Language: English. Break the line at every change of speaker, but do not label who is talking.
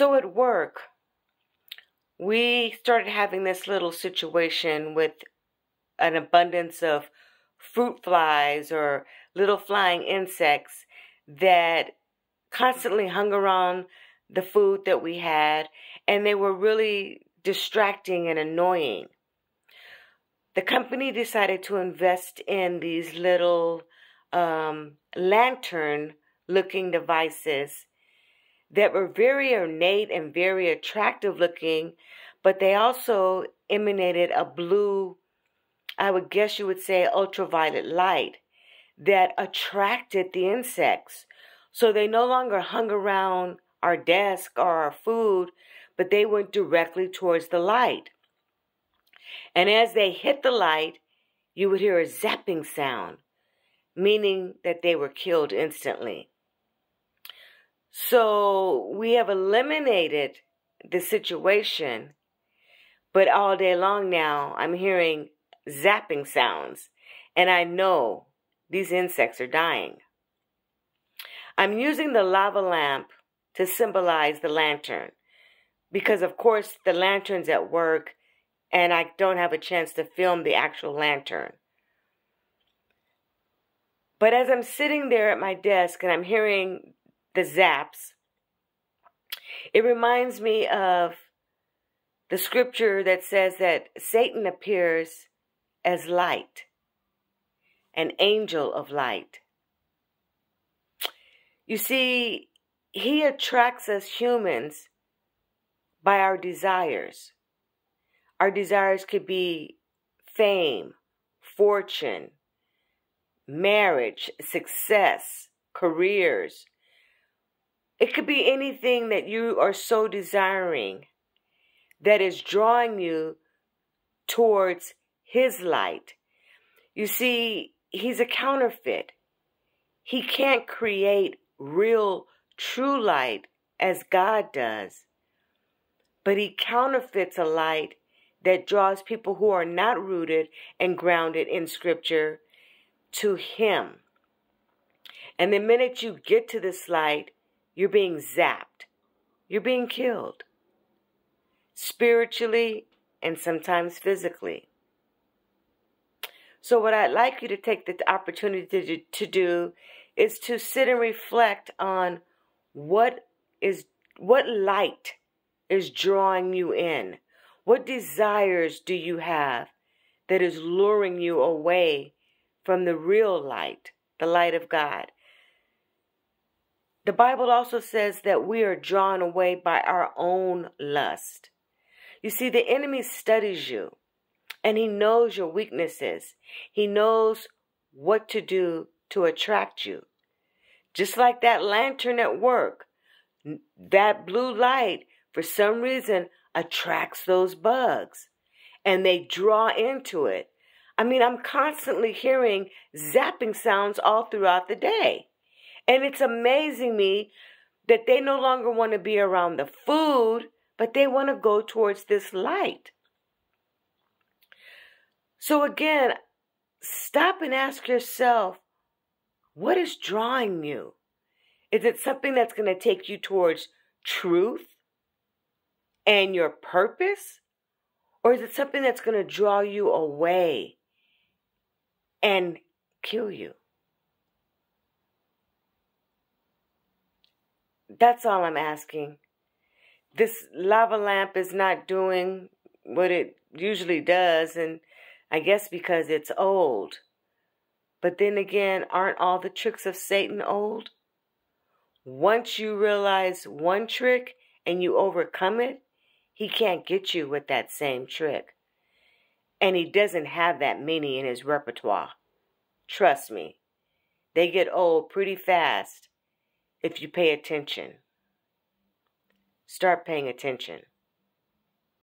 So at work, we started having this little situation with an abundance of fruit flies or little flying insects that constantly hung around the food that we had, and they were really distracting and annoying. The company decided to invest in these little um, lantern looking devices that were very ornate and very attractive looking, but they also emanated a blue, I would guess you would say ultraviolet light that attracted the insects. So they no longer hung around our desk or our food, but they went directly towards the light. And as they hit the light, you would hear a zapping sound, meaning that they were killed instantly. So we have eliminated the situation, but all day long now I'm hearing zapping sounds, and I know these insects are dying. I'm using the lava lamp to symbolize the lantern because, of course, the lantern's at work and I don't have a chance to film the actual lantern. But as I'm sitting there at my desk and I'm hearing the zaps, it reminds me of the scripture that says that Satan appears as light, an angel of light. You see, he attracts us humans by our desires. Our desires could be fame, fortune, marriage, success, careers. Could be anything that you are so desiring that is drawing you towards His light. You see, He's a counterfeit. He can't create real, true light as God does. But He counterfeits a light that draws people who are not rooted and grounded in Scripture to Him. And the minute you get to this light, you're being zapped, you're being killed spiritually and sometimes physically. So, what I'd like you to take the opportunity to, do is to sit and reflect on what is what light is drawing you in what desires do you have that is luring you away from the real light, the light of God? The Bible also says that we are drawn away by our own lust. You see, the enemy studies you and he knows your weaknesses. He knows what to do to attract you. Just like that lantern at work, that blue light, for some reason, attracts those bugs and they draw into it. I mean, I'm constantly hearing zapping sounds all throughout the day. And it's amazing me that they no longer want to be around the food, but they want to go towards this light. So again, stop and ask yourself, what is drawing you? Is it something that's going to take you towards truth? and your purpose? Or is it something that's going to draw you away and kill you? That's all I'm asking. This lava lamp is not doing what it usually does, and I guess because it's old. But then again, aren't all the tricks of Satan old? Once you realize one trick and you overcome it, he can't get you with that same trick. And he doesn't have that many in his repertoire. Trust me, they get old pretty fast if you pay attention. Start paying attention.